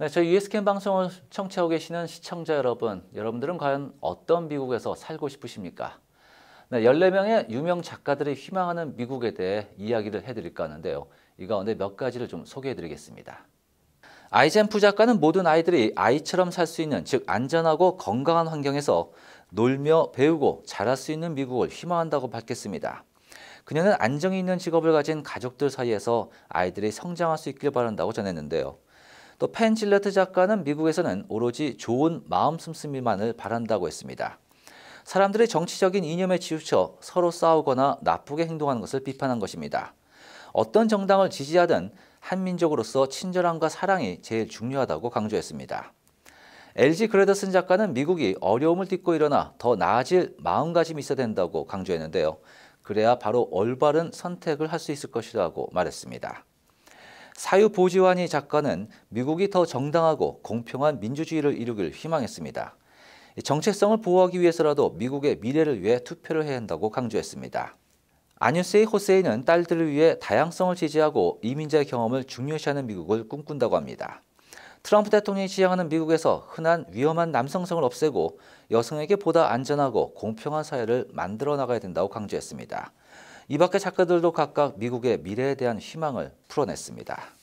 네, 저희 US캠 방송을 청취하고 계시는 시청자 여러분, 여러분들은 과연 어떤 미국에서 살고 싶으십니까? 네, 14명의 유명 작가들이 희망하는 미국에 대해 이야기를 해드릴까 하는데요. 이 가운데 몇 가지를 좀 소개해드리겠습니다. 아이젠프 작가는 모든 아이들이 아이처럼 살 수 있는, 즉 안전하고 건강한 환경에서 놀며 배우고 자랄 수 있는 미국을 희망한다고 밝혔습니다. 그녀는 안정이 있는 직업을 가진 가족들 사이에서 아이들이 성장할 수 있길 바란다고 전했는데요. 또 펜 질레트 작가는 미국에서는 오로지 좋은 마음 씀씀이만을 바란다고 했습니다. 사람들이 정치적인 이념에 치우쳐 서로 싸우거나 나쁘게 행동하는 것을 비판한 것입니다. 어떤 정당을 지지하든 한민족으로서 친절함과 사랑이 제일 중요하다고 강조했습니다. LG 그레더슨 작가는 미국이 어려움을 딛고 일어나 더 나아질 마음가짐이 있어야 된다고 강조했는데요. 그래야 바로 올바른 선택을 할 수 있을 것이라고 말했습니다. 사유보지환이 작가는 미국이 더 정당하고 공평한 민주주의를 이루길 희망했습니다. 정체성을 보호하기 위해서라도 미국의 미래를 위해 투표를 해야 한다고 강조했습니다. 아뉴세이 호세이는 딸들을 위해 다양성을 지지하고 이민자의 경험을 중요시하는 미국을 꿈꾼다고 합니다. 트럼프 대통령이 지향하는 미국에서 흔한 위험한 남성성을 없애고 여성에게 보다 안전하고 공평한 사회를 만들어 나가야 된다고 강조했습니다. 이 밖의 작가들도 각각 미국의 미래에 대한 희망을 풀어냈습니다.